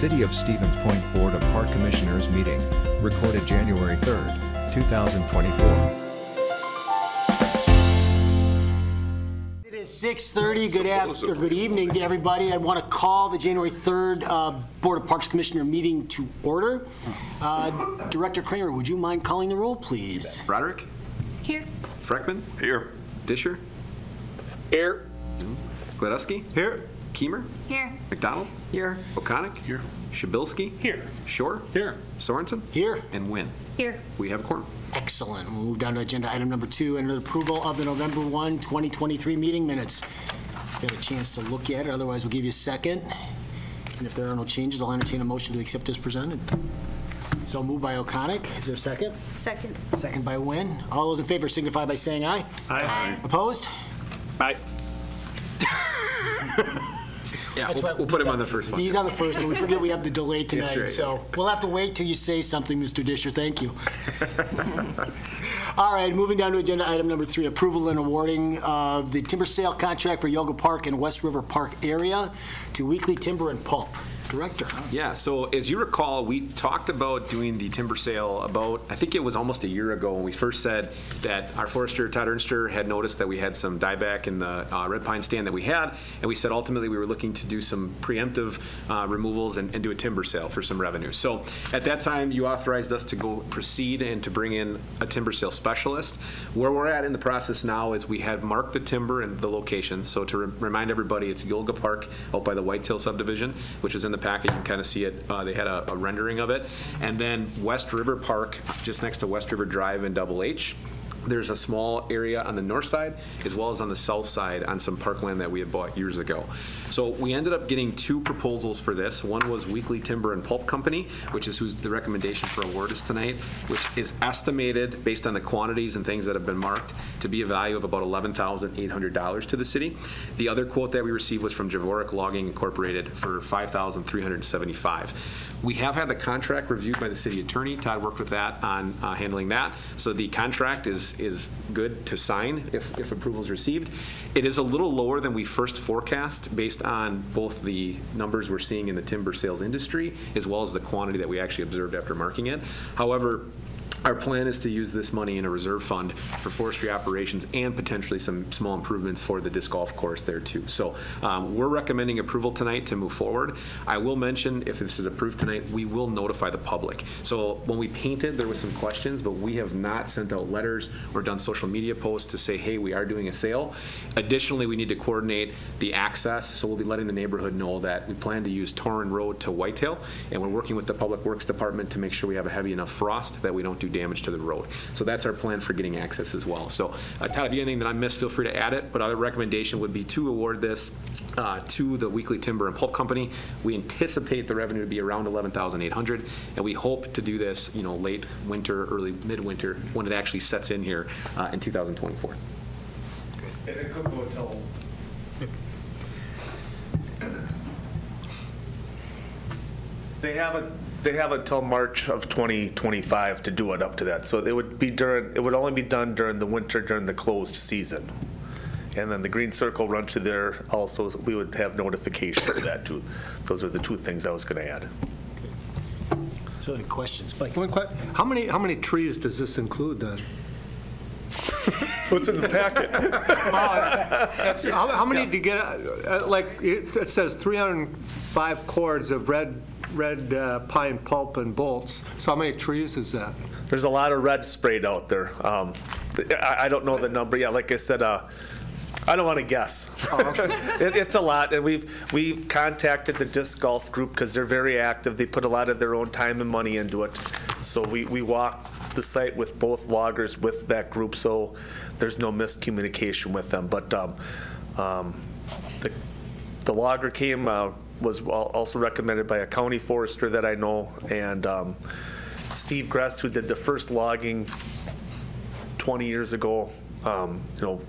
City of Stevens Point Board of Park Commissioners meeting, recorded January 3rd, 2024. It is 6:30. Good after, good evening to everybody. I want to call the January 3rd uh, Board of Parks Commissioner meeting to order. Uh, Director Kramer, would you mind calling the roll, please? Roderick? Here. Freckman? Here. Disher? Here. Gladowski? Here. Keemer? Here. McDonald? Here. O'Conic? Here. Shabilsky? Here. Shore? Here. Sorensen? Here. And Wynn. Here. We have a quorum. Excellent. We'll move down to agenda item number two, and the approval of the November 1, 2023 meeting minutes. You got a chance to look at it, otherwise we'll give you a second. And if there are no changes, I'll entertain a motion to accept as presented. So moved by O'Conic. Is there a second? Second. Second by Wynn. All those in favor signify by saying aye. aye. Aye. Opposed? Aye. Yeah, That's we'll, we'll put him on the first one. He's on the first, and we forget we have the delay tonight, right. so we'll have to wait till you say something, Mr. Disher. Thank you. All right, moving down to agenda item number three, approval and awarding of the timber sale contract for Yoga Park and West River Park area to Weekly Timber and Pulp. Director. Yeah, so as you recall, we talked about doing the timber sale about, I think it was almost a year ago when we first said that our forester, Todd Ernster, had noticed that we had some dieback in the uh, red pine stand that we had, and we said ultimately we were looking to do some preemptive uh, removals and, and do a timber sale for some revenue. So at that time, you authorized us to go proceed and to bring in a timber sale specialist. Where we're at in the process now is we have marked the timber and the locations. So to re- remind everybody, it's Yolga Park out by the Whitetail subdivision, which is in the packet. You can kind of see it. Uh, They had a a rendering of it. And then West River Park, just next to West River Drive and Double H. There's a small area on the north side as well as on the south side on some parkland that we had bought years ago. So we ended up getting two proposals for this. One was Weekly Timber and Pulp Company, which is who's the recommendation for award is tonight, which is estimated, based on the quantities and things that have been marked, to be a value of about $11,800 to the city. The other quote that we received was from Javoric Logging Incorporated for 5,375. We have had the contract reviewed by the city attorney. Todd worked with that on uh, handling that. So the contract is, is good to sign if, if approval is received. It is a little lower than we first forecast based on both the numbers we're seeing in the timber sales industry as well as the quantity that we actually observed after marking it. However, our plan is to use this money in a reserve fund for forestry operations and potentially some small improvements for the disc golf course there too. So um, we're recommending approval tonight to move forward. I will mention, if this is approved tonight, we will notify the public. So when we painted, there was some questions, but we have not sent out letters or done social media posts to say, hey, we are doing a sale. Additionally, we need to coordinate the access, so we'll be letting the neighborhood know that we plan to use Torrin Road to Whitetail, and we're working with the Public Works Department to make sure we have a heavy enough frost that we don't do damage to the road. So that's our plan for getting access as well. So uh, Todd, if you have anything that I missed, feel free to add it, but our recommendation would be to award this uh, to the Weekly Timber and Pulp Company. We anticipate the revenue to be around 11,800, and we hope to do this, you know, late winter, early midwinter, when it actually sets in here uh, in 2024. And it could go till, they have it, they have until March of 2025 to do it up to that. So it would be during, it would only be done during the winter, during the closed season. And then the green circle run to there also, we would have notification for that too. Those are the two things I was going to add. So any questions? Mike? One que- How many, how many trees does this include then? What's in the packet? That's- How how many do you get, uh, like, it it says 305 cords of red, red uh, pine pulp and bolts. So how many trees is that? There's a lot of red sprayed out there. Um, I, I don't know the number. Yeah, like I said, uh, I don't want to guess. it, it's a lot, and we've we've contacted the disc golf group because they're very active. They put a lot of their own time and money into it. So we we walk the site with both loggers with that group, so there's no miscommunication with them. But um, um, the the logger came uh, was also recommended by a county forester that I know, and um, Steve Gress, who did the first logging 20 years ago, um, you know,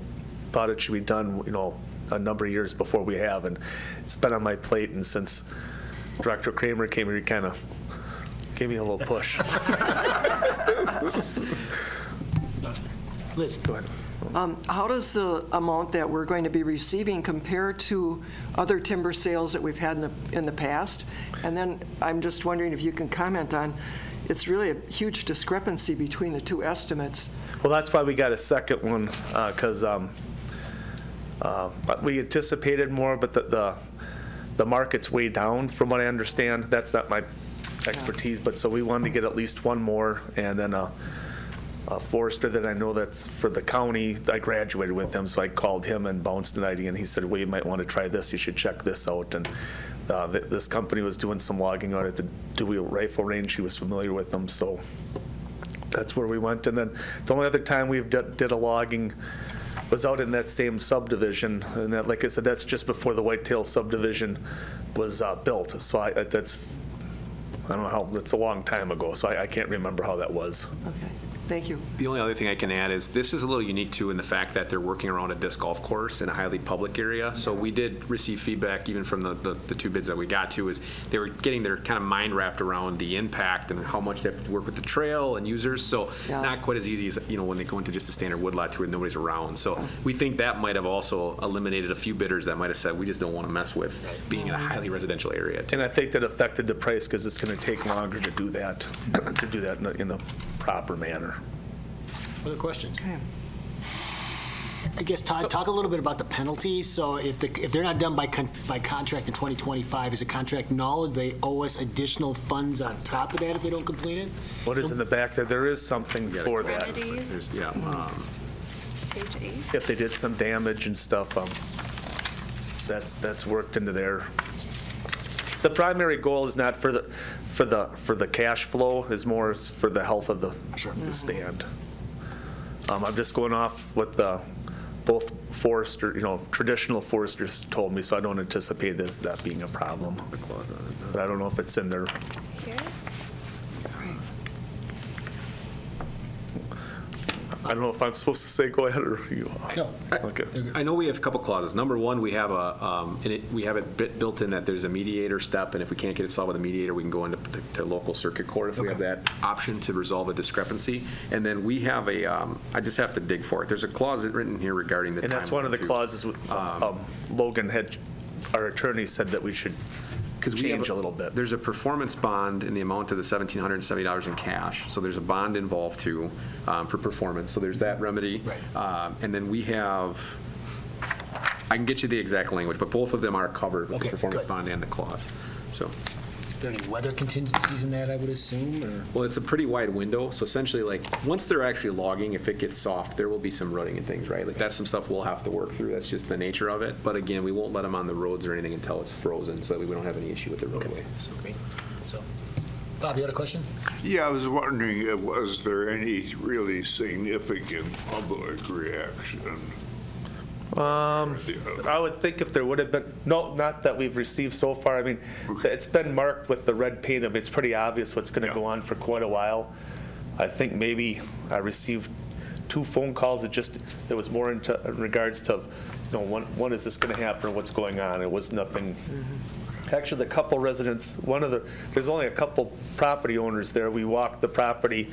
thought it should be done, you know, a number of years before we have, and it's been on my plate, and since Director Kramer came here, he kind of gave me a little push. Liz? Go ahead. Um, How does the amount that we're going to be receiving compare to other timber sales that we've had in the, in the past? And then I'm just wondering if you can comment on, it's really a huge discrepancy between the two estimates. Well, that's why we got a second one, uh, because um, uh, we anticipated more, but the, the the market's way down, from what I understand. That's not my expertise, but so we wanted to get at least one more, and then a a forester that I know that's for the county, I graduated with him, so I called him and bounced an idea, and he said, well, you might want to try this, you should check this out. And uh, th- this company was doing some logging out at the Dewey Rifle Range, he was familiar with them, so that's where we went. And then the only other time we've did did a logging was out in that same subdivision. And that, like I said, that's just before the Whitetail subdivision was uh, built. So I, that's, I don't know how, that's a long time ago, so I, I can't remember how that was. Okay, thank you. The only other thing I can add is this is a little unique too in the fact that they're working around a disc golf course in a highly public area. So we did receive feedback even from the, the, the two bids that we got to is they were getting their kind of mind wrapped around the impact and how much they have to work with the trail and users. So Yeah. not quite as easy as, you know, when they go into just a standard woodlot tour and nobody's around. So we think that might have also eliminated a few bidders that might have said, we just don't want to mess with being in a highly residential area. too." And I think that affected the price because it's going to take longer to do that, to do that in a, in a proper manner. Other questions? Okay. I guess, Todd, talk a little bit about the penalties. So if the, if they're not done by, con- by contract in 2025, is the contract null? Do they owe us additional funds on top of that if they don't complete it? What is in the back there? There is something for correct that. There's- Remedies, Yeah, um, page eight. If they did some damage and stuff, um, that's, that's worked into there. The primary goal is not for the, for the, for the cash flow, is more for the health of the, the stand. Um, I'm just going off what the, both forester, you know, traditional foresters told me, so I don't anticipate this, that being a problem. But I don't know if it's in there. Here. I don't know if I'm supposed to say go ahead or you. No. Okay. I know we have a couple clauses. Number one, we have a, um, and it, we have it bit- built in that there's a mediator step, and if we can't get it solved with a mediator, we can go into, the local circuit court if we have that option to resolve a discrepancy. And then we have a, um, I just have to dig for it. There's a clause written here regarding the And that's one of the timeline, too. clauses, um, Logan had, our attorney said that we should 'Cause we have change a little bit. There's a performance bond in the amount of the $1,770 in cash, so there's a bond involved too, um, for performance, so there's that remedy. Right. Um, And then we have, I can get you the exact language, but both of them are covered with the Okay, performance good. bond and the clause, so. Are there any weather contingencies in that, I would assume, or? Well, it's a pretty wide window, so essentially, like, once they're actually logging, if it gets soft, there will be some rutting and things, right? Like, that's some stuff we'll have to work through, that's just the nature of it. But again, we won't let them on the roads or anything until it's frozen, so that we don't have any issue with the roadway. So, great. So, Bob, you had a question? Yeah, I was wondering, uh, was there any really significant public reaction? Um, I would think if there would have been, no, not that we've received so far. I mean, it's been marked with the red paint. I mean, it's pretty obvious what's going to Yeah. go on for quite a while. I think maybe I received two phone calls. It just, it was more into, in regards to, you know, when, when is this going to happen or what's going on? It was nothing. Actually, the couple residents, one of the, there's only a couple property owners there. We walked the property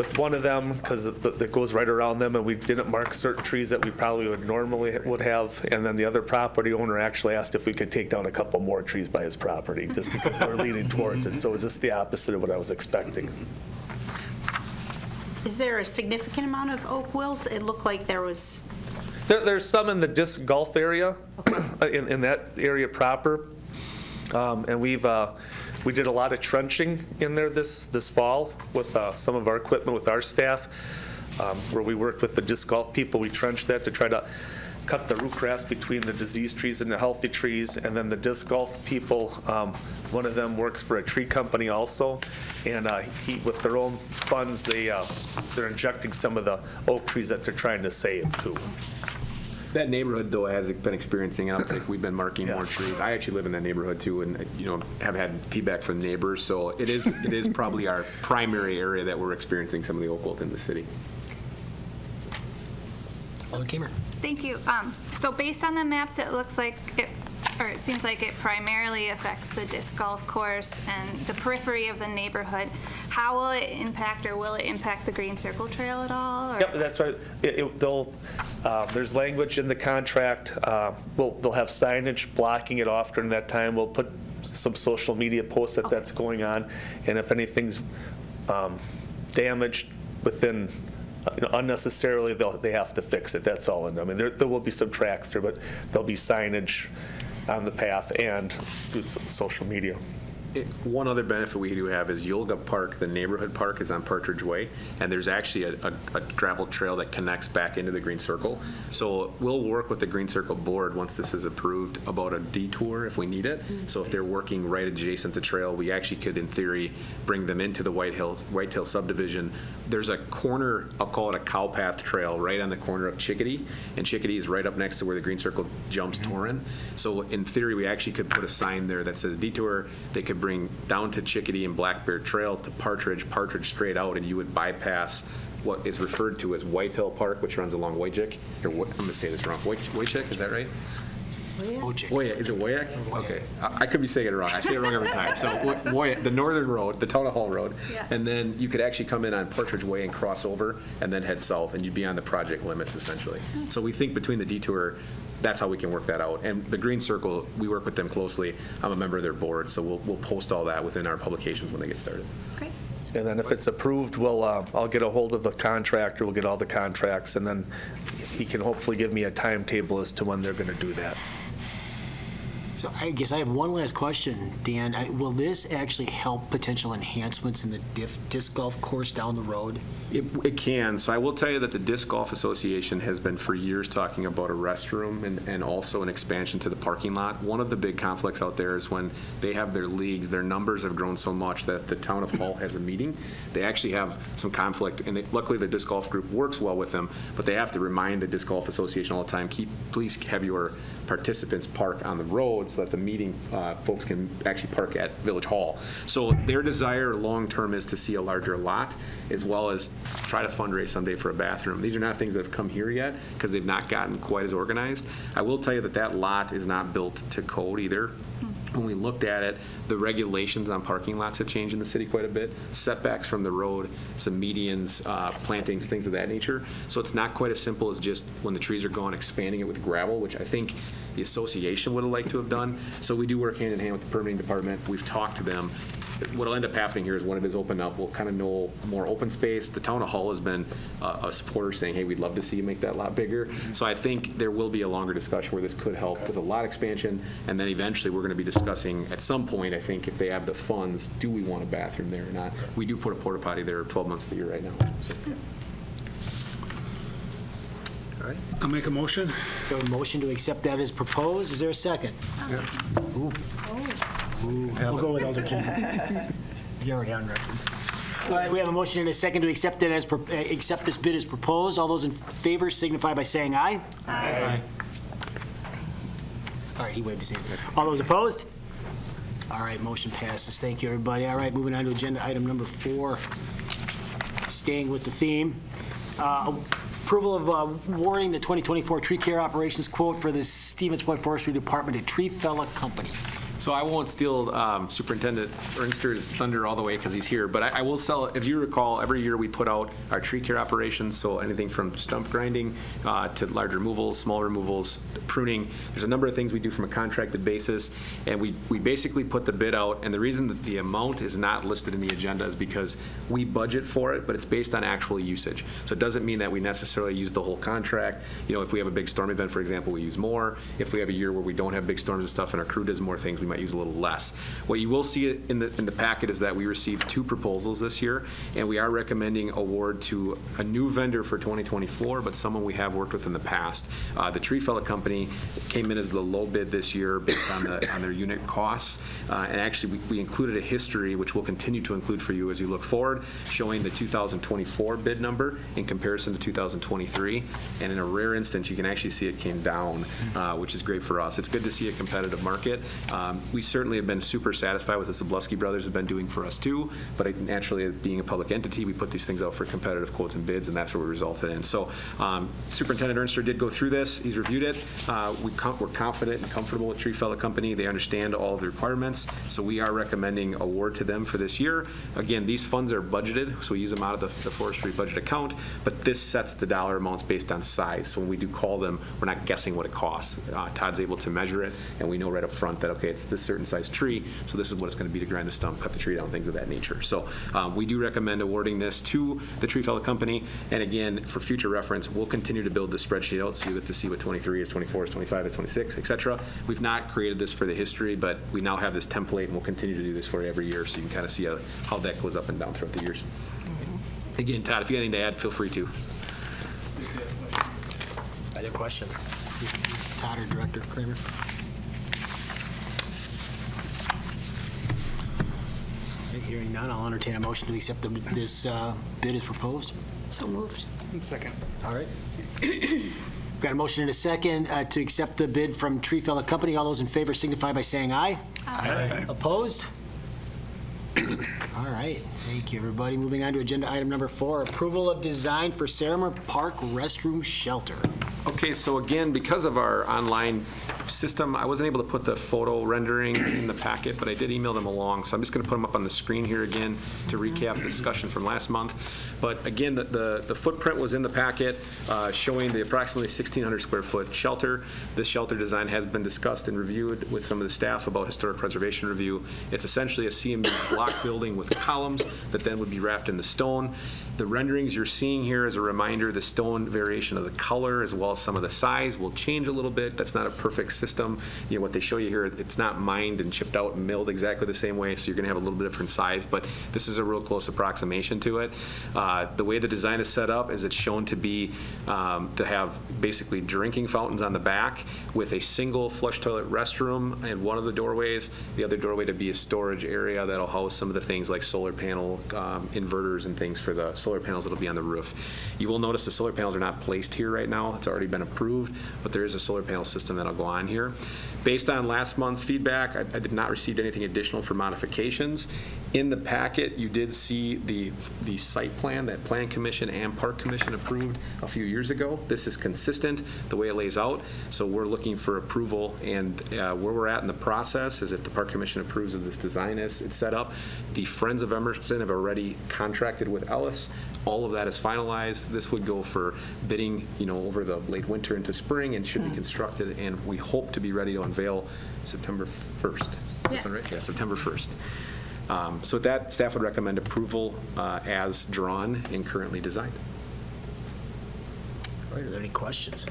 with one of them, because that goes right around them, and we didn't mark certain trees that we probably would normally would have. And then the other property owner actually asked if we could take down a couple more trees by his property, just because they were leaning towards it. So it was just the opposite of what I was expecting. Is there a significant amount of oak wilt? It looked like there was, There, there's some in the disc golf area, in, in that area proper. Um, and we've, uh, we did a lot of trenching in there this, this fall with, uh, some of our equipment, with our staff, um, where we worked with the disc golf people. We trenched that to try to cut the root grafts between the diseased trees and the healthy trees. And then the disc golf people, um, one of them works for a tree company also. And, uh, he, with their own funds, they, uh, they're injecting some of the oak trees that they're trying to save too. That neighborhood, though, has been experiencing an uptick. We've been marking more trees. I actually live in that neighborhood, too, and, you know, have had feedback from neighbors. So it is, it is probably our primary area that we're experiencing some of the oak wilt in the city. Alderman Kamer? Thank you. Um, So based on the maps, it looks like it or it seems like it primarily affects the disc golf course and the periphery of the neighborhood. How will it impact, or will it impact the Green Circle Trail at all? or- Yep, that's right. It- it- They'll, uh, there's language in the contract. uh, We'll, they'll have signage blocking it off during that time. We'll put some social media posts that that's going on. And if anything's um, damaged within, uh, you know, unnecessarily, they'll, they have to fix it. That's all in there. I mean, there, there will be some tracks there, but there'll be signage on the path and through social media. It- One other benefit we do have is Yulga Park, the neighborhood park, is on Partridge Way, and there's actually a a- a gravel trail that connects back into the Green Circle. So we'll work with the Green Circle Board, once this is approved, about a detour if we need it. So if they're working right adjacent to the trail, we actually could, in theory, bring them into the White Hill, White Hill subdivision. There's a corner, I'll call it a cow path trail, right on the corner of Chickadee, and Chickadee is right up next to where the Green Circle jumps mm-hmm. Torrin. So in theory, we actually could put a sign there that says detour. They could bring down to Chickadee and Black Bear Trail to Partridge, Partridge straight out, and you would bypass what is referred to as White Hill Park, which runs along Wojcik, or what, I'm gonna say this wrong, Woj- Wojcik, is that right? Wojcik. Woyak, is it Woyak? Okay, I I could be saying it wrong, I say it wrong every time. So Wo- Woyak, the northern road, the Town Hall Road, Yeah. and then you could actually come in on Partridge Way and cross over, and then head south, and you'd be on the project limits essentially. So we think between the detour, that's how we can work that out. And the Green Circle, we work with them closely, I'm a member of their board, so we'll, we'll post all that within our publications when they get started. Great. And then if it's approved, we'll, uh, I'll get a hold of the contractor, we'll get all the contracts, and then he can hopefully give me a timetable as to when they're going to do that. So I guess I have one last question, Dan. I- Will this actually help potential enhancements in the diff- disc golf course down the road? It, it can. So I will tell you that the Disc Golf Association has been for years talking about a restroom and, and also an expansion to the parking lot. One of the big conflicts out there is when they have their leagues, their numbers have grown so much that the town of Hull has a meeting, they actually have some conflict. And they, luckily, the disc golf group works well with them, but they have to remind the Disc Golf Association all the time, keep, please have your participants park on the road so that the meeting uh, folks can actually park at Village Hall. So their desire long-term is to see a larger lot, as well as try to fundraise someday for a bathroom. These are not things that have come here yet, because they've not gotten quite as organized. I will tell you that that lot is not built to code either. When we looked at it, the regulations on parking lots have changed in the city quite a bit. Setbacks from the road, some medians, uh, plantings, things of that nature. So it's not quite as simple as just when the trees are gone, expanding it with gravel, which I think the association would have liked to have done. So we do work hand in hand with the permitting department. We've talked to them. What'll end up happening here is when it is opened up, we'll kind of know more open space. The town of Hull has been uh, a supporter saying, hey, we'd love to see you make that lot bigger. So I think there will be a longer discussion where this could help with a lot expansion. And then eventually, we're going to be discussing, at some point, I think, if they have the funds, do we want a bathroom there or not? We do put a porta potty there 12 months of the year right now. So- I'll make a motion. Do a motion to accept that as proposed? Is there a second? Ooh. Ooh, We'll go with Elder King. You're already on record. All right, we have a motion and a second to accept it as, pro- uh, accept this bid as proposed. All those in favor signify by saying aye. Aye. All right, he waved his hand. All those opposed? All right, motion passes. Thank you, everybody. All right, moving on to agenda item number four. Staying with the theme. Uh, Approval of uh, awarding the 2024 tree care operations quote for the Stevens Point Forestry Department to Tree Fella Company. So I won't steal um, Superintendent Ernster's thunder all the way because he's here, but I I will sell, if you recall, every year we put out our tree care operations, so anything from stump grinding uh, to large removals, small removals, pruning. There's a number of things we do from a contracted basis, and we, we basically put the bid out, and the reason that the amount is not listed in the agenda is because we budget for it, but it's based on actual usage. So it doesn't mean that we necessarily use the whole contract. You know, if we have a big storm event, for example, we use more. If we have a year where we don't have big storms and stuff and our crew does more things, we might use a little less. What you will see in the, in the packet is that we received two proposals this year, and we are recommending award to a new vendor for 2024, but someone we have worked with in the past. Uh, The Tree Fella Company came in as the low bid this year based on the, on their unit costs. Uh, And actually, we- we included a history, which we'll continue to include for you as you look forward, showing the 2024 bid number in comparison to 2023. And in a rare instance, you can actually see it came down, uh, which is great for us. It's good to see a competitive market. Um, We certainly have been super satisfied with what the Zabluski Brothers have been doing for us too, but naturally, being a public entity, we put these things out for competitive quotes and bids, and that's what we resulted in. So um, Superintendent Ernster did go through this, he's reviewed it. Uh, we com- We're confident and comfortable with Tree Fella Company, they understand all the requirements, so we are recommending award to them for this year. Again, these funds are budgeted, so we use them out of the the forestry budget account, but this sets the dollar amounts based on size. So when we do call them, we're not guessing what it costs. Uh, Todd's able to measure it, and we know right up front that, okay, it's this certain size tree, so this is what it's going to be to grind the stump, cut the tree down, things of that nature. So um, we do recommend awarding this to the Tree Fella Company, and again, for future reference, we'll continue to build the spreadsheet out, so you get to see what 23 is, 24 is, 25 is, 26, etc. We've not created this for the history, but we now have this template, and we'll continue to do this for every year, so you can kind of see how how that goes up and down throughout the years. Again, Todd, if you have anything to add, feel free to. Other questions? Todd or Director Kramer? Hearing none, I'll entertain a motion to accept the- this uh, bid as proposed. So moved. Second. All right. We've Got a motion and a second uh, to accept the bid from Tree Fella Company. All those in favor signify by saying aye. Aye. Opposed? All right, thank you, everybody. Moving on to agenda item number four, approval of design for Sarimer Park restroom shelter. Okay, so again, because of our online system, I wasn't able to put the photo rendering in the packet, but I did email them along, so I'm just going to put them up on the screen here again to recap the discussion from last month. But again, the- the the footprint was in the packet, uh, showing the approximately 1,600 square foot shelter. This shelter design has been discussed and reviewed with some of the staff about historic preservation review. It's essentially a CMB block building with columns that then would be wrapped in the stone. The renderings you're seeing here as a reminder, the stone variation of the color as well as some of the size will change a little bit. That's not a perfect system. You know, what they show you here, it's not mined and chipped out and milled exactly the same way, so you're to have a little bit different size, but this is a real close approximation to it. Uh, The way the design is set up is it's shown to be, um, to have basically drinking fountains on the back with a single flush toilet restroom in one of the doorways, the other doorway to be a storage area that'll house some of the things like solar panel um, inverters and things for the solar panels that'll be on the roof. You will notice the solar panels are not placed here right now. It's already been approved, but there is a solar panel system that'll go on here. Based on last month's feedback, I I did not receive anything additional for modifications. In the packet, you did see the, the site plan that Plan Commission and Park Commission approved a few years ago. This is consistent, the way it lays out, so we're looking for approval, and uh, where we're at in the process is if the Park Commission approves of this design as it's set up, the Friends of Emerson have already contracted with Ellis. All of that is finalized. This would go for bidding, you know, over the late winter into spring and should be constructed, and we hope to be ready to unveil September 1st. That's Yes. right? Yeah, September 1st. Um, So with that, staff would recommend approval uh, as drawn and currently designed. All right, are there any questions?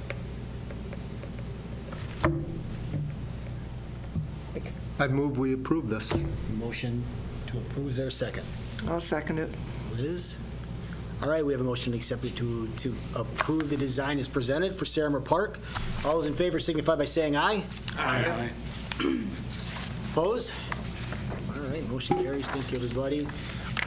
I'd move we approve this. Motion to approve, is there a second? I'll second it. Liz? All right, we have a motion to accept it to, to approve the design as presented for Sarimer Park. All those in favor signify by saying aye. Aye. Opposed? Right, motion carries. Thank you, everybody.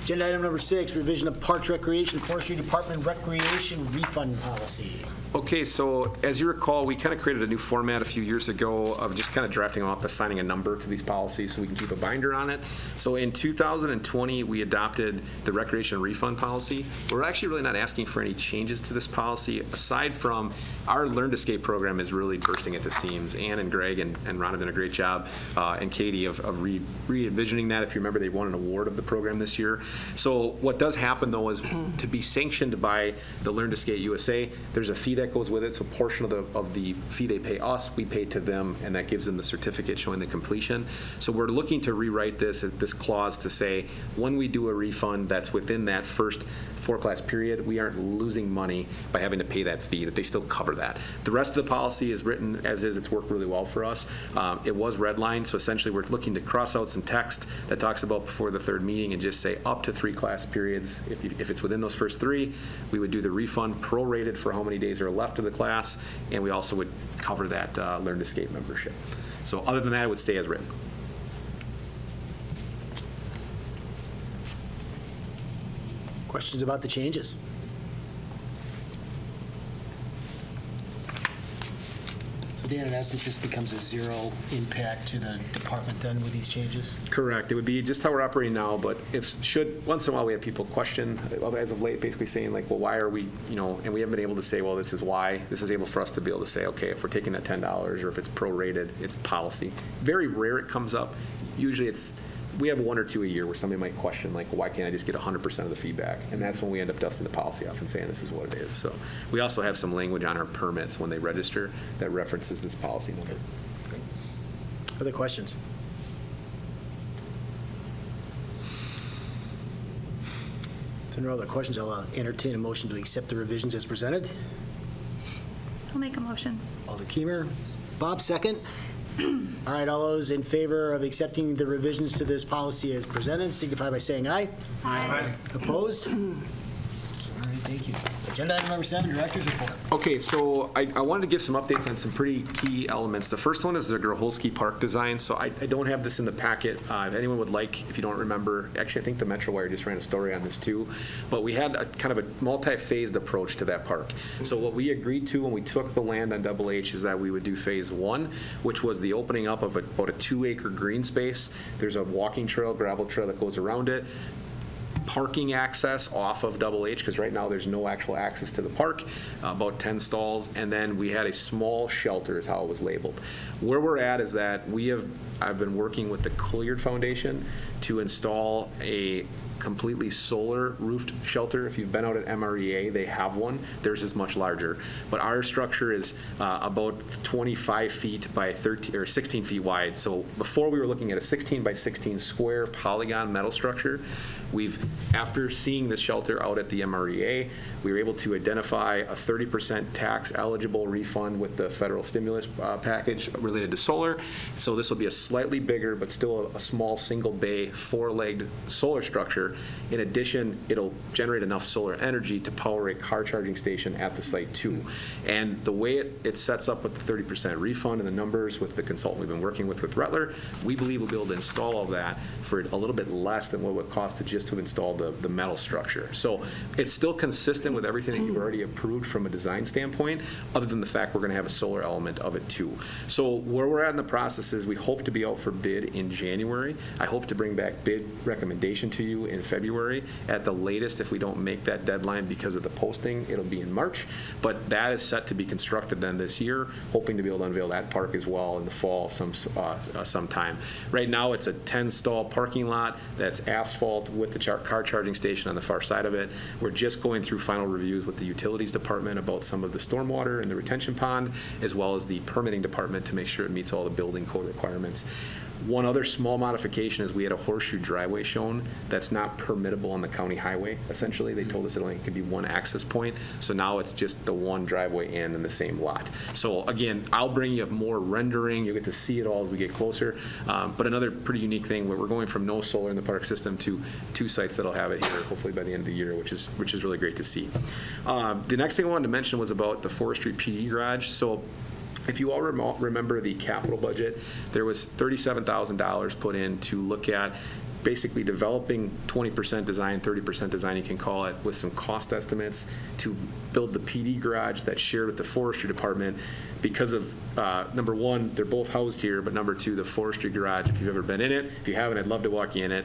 Agenda item number six, revision of Parks Recreation Forestry Department Recreation Refund Policy. Okay, so as you recall, we kind of created a new format a few years ago of just kind of drafting up, assigning a number to these policies so we can keep a binder on it. So in 2020, we adopted the recreation refund policy. We're actually really not asking for any changes to this policy, aside from our Learn to Skate program is really bursting at the seams. Ann and Greg and and Ron have done a great job, uh, and Katie of of re- re-envisioning that. If you remember, they won an award of the program this year. So what does happen, though, is to be sanctioned by the Learn to Skate USA, there's a fee that goes with it. So a portion of the, of the fee they pay us, we pay to them, and that gives them the certificate showing the completion. So we're looking to rewrite this, this clause to say, when we do a refund that's within that first four-class period, we aren't losing money by having to pay that fee, that they still cover that. The rest of the policy is written as is, it's worked really well for us. Um, It was redlined, so essentially, we're looking to cross out some text that talks about before the third meeting and just say up to three class periods. If, you- if it's within those first three, we would do the refund prorated for how many days are left of the class, and we also would cover that uh, Learn to Skate membership. So other than that, it would stay as written. Questions about the changes? Dan, in essence, this becomes a zero impact to the department then with these changes? Correct. It would be just how we're operating now, but if, should, once in a while, we have people question, uh, as of late, basically saying like, well, why are we, you know, and we haven't been able to say, well, this is why. This is able for us to be able to say, okay, if we're taking that $10 or if it's prorated, it's policy. Very rare it comes up. Usually it's, we have one or two a year where somebody might question, like, why can't I just get 100% of the feedback? And that's when we end up dusting the policy off and saying, this is what it is. So we also have some language on our permits when they register that references this policy number. Other questions? If there are no other questions, I'll uh, entertain a motion to accept the revisions as presented. I'll make a motion. Alder Keemer. Bob, second. All right, all those in favor of accepting the revisions to this policy as presented signify by saying aye. Aye. Opposed? Thank you. Agenda item number seven, Director's Report. Okay, so I, I wanted to give some updates on some pretty key elements. The first one is the Groholski Park design, so I, I don't have this in the packet. Uh, If anyone would like, if you don't remember, actually, I think the Metro Wire just ran a story on this too, but we had a kind of a multi-phased approach to that park. So what we agreed to when we took the land on Double H is that we would do Phase One, which was the opening up of a- about a two-acre green space. There's a walking trail, gravel trail that goes around it parking access off of Double H, because right now there's no actual access to the park, about 10 stalls, and then we had a small shelter is how it was labeled. Where we're at is that we have, I've been working with the Colliard Foundation to install a completely solar roofed shelter. If you've been out at MREA, they have one. Theirs is much larger. But our structure is uh, about 25 feet by 13, or 16 feet wide. So before we were looking at a 16 by 16 square polygon metal structure. We've, after seeing this shelter out at the MREA, we were able to identify a 30% tax eligible refund with the federal stimulus uh, package related to solar. So this will be a slightly bigger, but still a, a small single bay, four-legged solar structure. In addition, it'll generate enough solar energy to power a car charging station at the site too. And the way it, it sets up with the 30% refund and the numbers with the consultant we've been working with, with Rutler, we believe we'll be able to install all that for a little bit less than what it would cost to just to install the, the metal structure. So it's still consistent with everything that you've already approved from a design standpoint, other than the fact we're going to have a solar element of it too. So where we're at in the process is we hope to be out for bid in January. I hope to bring back bid recommendation to you in February. At the latest, if we don't make that deadline because of the posting, it'll be in March. But that is set to be constructed then this year, hoping to be able to unveil that park as well in the fall some, uh, uh, sometime. Right now, it's a 10-stall parking lot that's asphalt with the char- car charging station on the far side of it. We're just going through final reviews with the utilities department about some of the stormwater and the retention pond, as well as the permitting department to make sure it meets all the building code requirements. One other small modification is we had a horseshoe driveway shown that's not permittable on the county highway, essentially. They told us it only could be one access point, so now it's just the one driveway in in the same lot. So again, I'll bring you up more rendering, you'll get to see it all as we get closer. Um, But another pretty unique thing, we're going from no solar in the park system to two sites that'll have it here, hopefully by the end of the year, which is, which is really great to see. Um, The next thing I wanted to mention was about the forestry PD garage. So if you all remember the capital budget, there was $37,000 put in to look at basically developing 20% design, 30% design, you can call it, with some cost estimates to build the PD garage that's shared with the forestry department because of, uh, number one, they're both housed here, but number two, the forestry garage, if you've ever been in it, if you haven't, I'd love to walk you in it.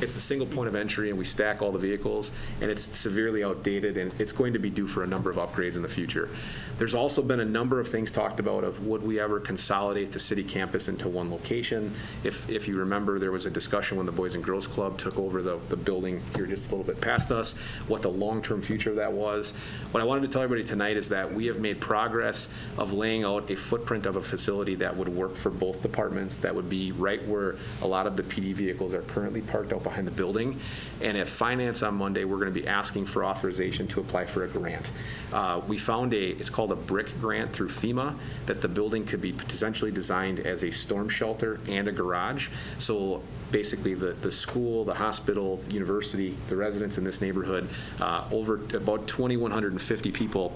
It's a single point of entry, and we stack all the vehicles, and it's severely outdated, and it's going to be due for a number of upgrades in the future. There's also been a number of things talked about of would we ever consolidate the city campus into one location? If, if you remember, there was a discussion when the Boys and Girls Club took over the, the building here just a little bit past us, what the long-term future of that was. What I wanted to tell everybody tonight is that we have made progress of laying out a footprint of a facility that would work for both departments, that would be right where a lot of the PD vehicles are currently parked out behind the building. And at Finance on Monday, we're going to be asking for authorization to apply for a grant. Uh, We found a, it's called a BRIC grant through FEMA, that the building could be potentially designed as a storm shelter and a garage. So basically, the, the school, the hospital, university, the residents in this neighborhood, uh, over about 2,150 people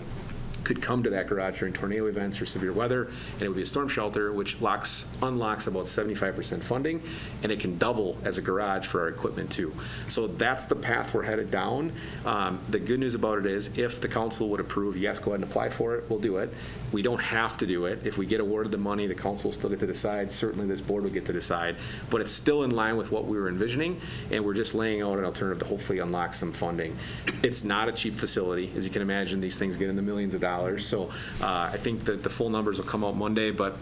could come to that garage during tornado events or severe weather, and it would be a storm shelter, which locks, unlocks about 75% funding, and it can double as a garage for our equipment too. So that's the path we're headed down. Um, The good news about it is, if the council would approve, yes, go ahead and apply for it, we'll do it. We don't have to do it. If we get awarded the money, the council will still get to decide, certainly this board would get to decide, but it's still in line with what we were envisioning, and we're just laying out an alternative to hopefully unlock some funding. It's not a cheap facility, as you can imagine, these things get in the millions of dollars, so uh, I think that the full numbers will come out Monday, but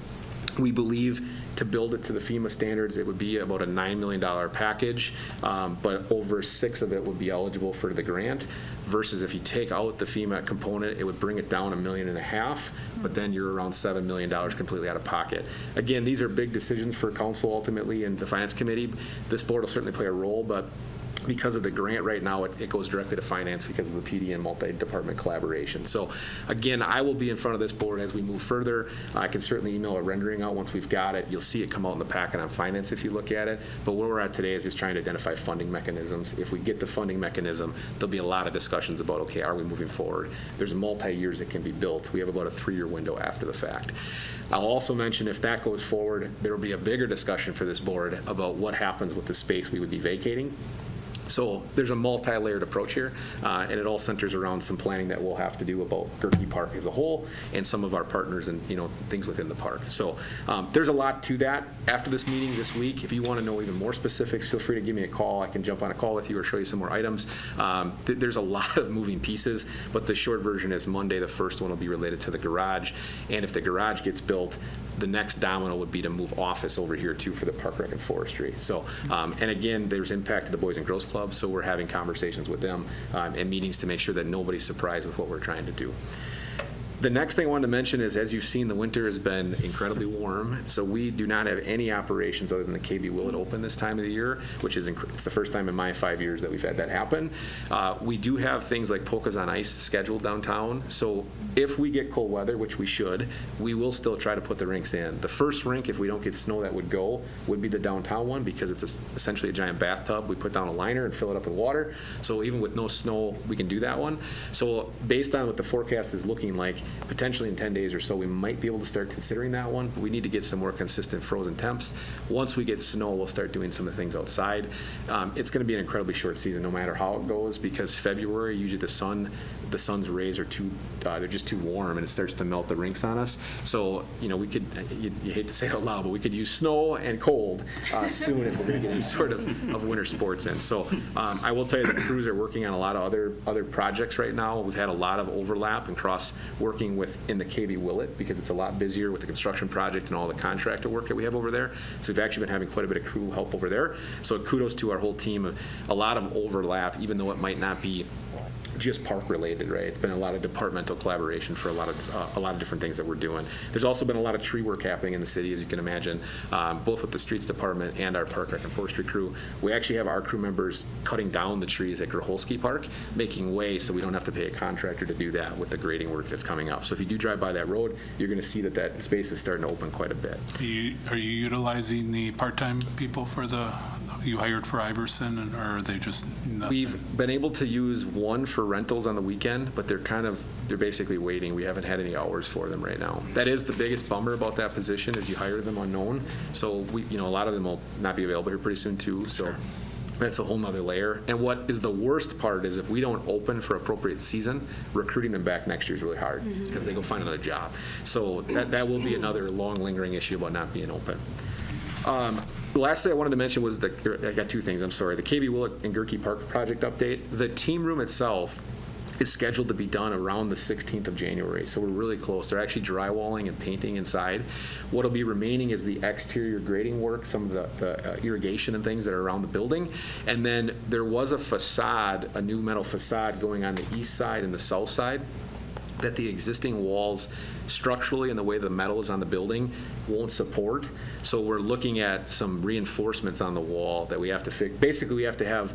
we believe to build it to the FEMA standards, it would be about a $9 million package, um, but over six of it would be eligible for the grant, versus if you take out the FEMA component, it would bring it down a million and a half, but then you're around $7 million completely out of pocket. Again, these are big decisions for council ultimately and the finance committee. This board will certainly play a role, but because of the grant right now, it, it goes directly to finance because of the PD and multi-department collaboration. So again, I will be in front of this board as we move further. I can certainly email a rendering out once we've got it. You'll see it come out in the packet on finance if you look at it. But where we're at today is just trying to identify funding mechanisms. If we get the funding mechanism, there'll be a lot of discussions about, okay, are we moving forward? There's multi-years that can be built. We have about a three-year window after the fact. I'll also mention if that goes forward, there will be a bigger discussion for this board about what happens with the space we would be vacating. So there's a multi-layered approach here, uh, and it all centers around some planning that we'll have to do about Goerke Park as a whole and some of our partners and, you know, things within the park. So um, there's a lot to that. After this meeting this week, if you want to know even more specifics, feel free to give me a call. I can jump on a call with you or show you some more items. Um, th- There's a lot of moving pieces, but the short version is Monday, the first one will be related to the garage. And if the garage gets built, the next domino would be to move office over here too for the Park Rec and Forestry. So, um, and again, there's impact to the Boys and Girls Club, so we're having conversations with them um, and meetings to make sure that nobody's surprised with what we're trying to do. The next thing I wanted to mention is, as you've seen, the winter has been incredibly warm, so we do not have any operations other than the KB Willett open this time of the year, which is, it's the first time in my five years that we've had that happen. Uh, We do have things like polkas on ice scheduled downtown, so if we get cold weather, which we should, we will still try to put the rinks in. The first rink, if we don't get snow that would go, would be the downtown one, because it's es- essentially a giant bathtub. We put down a liner and fill it up with water, so even with no snow, we can do that one. So based on what the forecast is looking like, potentially in 10 days or so, we might be able to start considering that one. But we need to get some more consistent frozen temps. Once we get snow, we'll start doing some of the things outside. Um, It's going to be an incredibly short season, no matter how it goes, because February, usually the sun, the sun's rays are too, uh, they're just too warm, and it starts to melt the rinks on us. So, you know, we could, you you hate to say it out loud, but we could use snow and cold uh, soon if we're going to get any sort of, of winter sports in. So um, I will tell you, the crews are working on a lot of other, other projects right now. We've had a lot of overlap and cross-working with, in the KB Willett, because it's a lot busier with the construction project and all the contractor work that we have over there. So we've actually been having quite a bit of crew help over there. So kudos to our whole team. A lot of overlap, even though it might not be just park related, right? It's been a lot of departmental collaboration for a lot of, uh, a lot of different things that we're doing. There's also been a lot of tree work happening in the city, as you can imagine, um, both with the streets department and our park and forestry crew. We actually have our crew members cutting down the trees at Graholski Park, making way so we don't have to pay a contractor to do that with the grading work that's coming up. So if you do drive by that road, you're going to see that that space is starting to open quite a bit. Are you are you utilizing the part-time people for the, you hired for Iverson, and- or are they just? nothing? We've been able to use one for rentals on the weekend, but they're kind of, they're basically waiting. We haven't had any hours for them right now. That is the biggest bummer about that position, is you hire them unknown. So we, you know, a lot of them will not be available here pretty soon too, so that's a whole nother layer. And what is the worst part is if we don't open for appropriate season, recruiting them back next year is really hard, because they go find another job. So that, that will be another long lingering issue about not being open. Um, Last thing I wanted to mention was the, I got two things, I'm sorry. The KB Willett and Goerke Park project update. The team room itself is scheduled to be done around the 16th of January, so we're really close. They're actually drywalling and painting inside. What'll be remaining is the exterior grading work, some of the- the uh, irrigation and things that are around the building. And then there was a facade, a new metal facade going on the east side and the south side that the existing walls structurally and the way the metal is on the building won't support. So we're looking at some reinforcements on the wall that we have to fix. Basically, we have to have,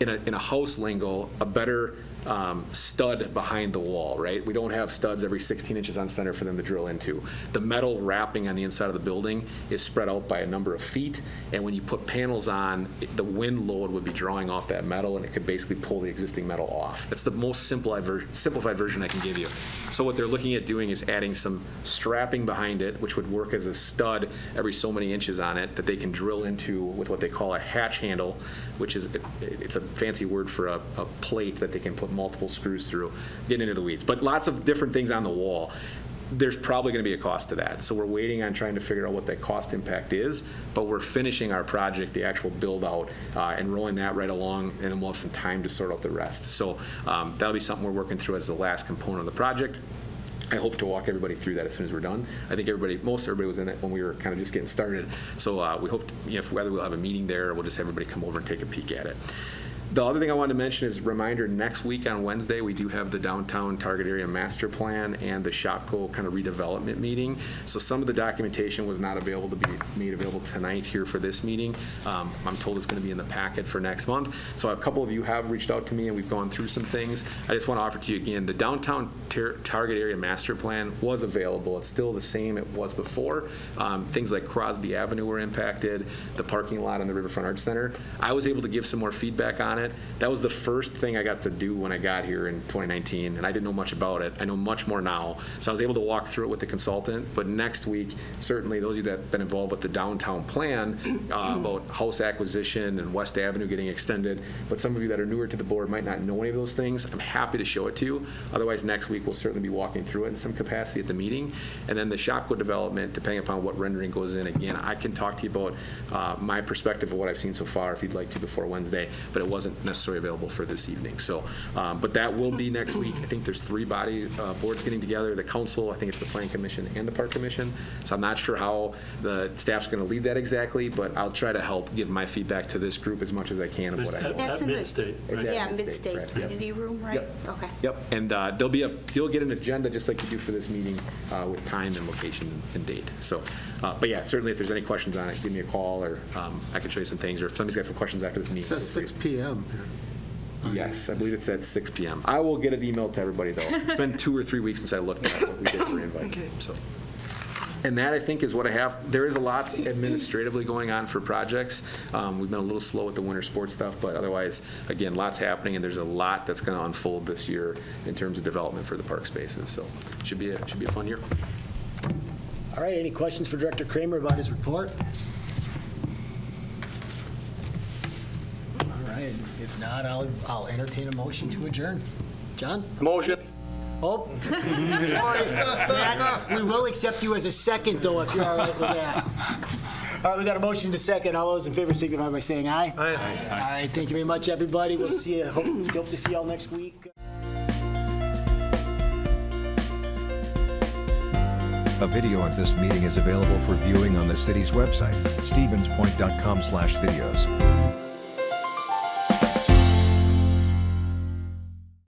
in a, in a house lingo, a better um, stud behind the wall, right? We don't have studs every 16 inches on center for them to drill into. The metal wrapping on the inside of the building is spread out by a number of feet, and when you put panels on, the wind load would be drawing off that metal, and it could basically pull the existing metal off. That's the most simplified, ver- simplified version I can give you. So what they're looking at doing is adding some strapping behind it, which would work as a stud every so many inches on it, that they can drill into with what they call a hat channel, which is, it- it's a fancy word for a, a plate that they can put multiple screws through, getting into the weeds. But lots of different things on the wall. There's probably going to be a cost to that. So we're waiting on trying to figure out what that cost impact is, but we're finishing our project, the actual build-out, uh, and rolling that right along, and then we'll have some time to sort out the rest. So um, that'll be something we're working through as the last component of the project. I hope to walk everybody through that as soon as we're done. I think everybody, most everybody was in it when we were kind of just getting started. So uh, we hope, you know, whether we'll have a meeting there or we'll just have everybody come over and take a peek at it. The other thing I wanted to mention is reminder, next week on Wednesday, we do have the downtown target area master plan and the Shopko kind of redevelopment meeting. So some of the documentation was not available to be made available tonight here for this meeting. Um, I'm told it's going to be in the packet for next month. So a couple of you have reached out to me and we've gone through some things. I just want to offer to you again, the downtown tar- target area master plan was available. It's still the same it was before. Um, Things like Crosby Avenue were impacted, the parking lot on the Riverfront Arts Center. I was able to give some more feedback on it. That was the first thing I got to do when I got here in 2019, and I didn't know much about it. I know much more now. So I was able to walk through it with the consultant, but next week, certainly those of you that have been involved with the downtown plan uh, about house acquisition and West Avenue getting extended, but some of you that are newer to the board might not know any of those things, I'm happy to show it to you. Otherwise, next week, we'll certainly be walking through it in some capacity at the meeting. And then the Shopko development, depending upon what rendering goes in, again, I can talk to you about uh, my perspective of what I've seen so far, if you'd like to, before Wednesday, but it wasn't necessarily available for this evening. So, um, but that will be next week. I think there's three body uh, boards getting together, the council, I think it's the plan commission and the park commission. So I'm not sure how the staff's going to lead that exactly, but I'll try to help give my feedback to this group as much as I can of what I know. That's in the- Exactly, Yeah, Mid-State, Mid-State correct, yep. Community Room, right? Yep. Okay. Yep, and uh, there'll be a, you'll get an agenda just like you do for this meeting uh, with time and location and date. So, uh, but yeah, certainly if there's any questions on it, give me a call or um, I can show you some things, or if somebody's got some questions after this It meeting. says 6 PM. Yes, I believe it's at 6 PM. I will get it emailed to everybody, though. It's been two or three weeks since I looked at what we did for invites, so. And that, I think, is what I have. There is a lot administratively going on for projects. Um, We've been a little slow with the winter sports stuff, but otherwise, again, lots happening, and there's a lot that's going to unfold this year in terms of development for the park spaces. So should be, a should be a fun year. All right, any questions for Director Kramer about his report? All right, if not, I'll, I'll entertain a motion to adjourn. John? Motion. Oh, sorry. Matt, We will accept you as a second, though, if you're all right with that. All right, we got a motion to second. All those in favor signify by saying aye. Aye. All right, thank you very much, everybody. We'll see you, hope hope to see you all next week. A video of this meeting is available for viewing on the city's website, stevenspoint.com/videos.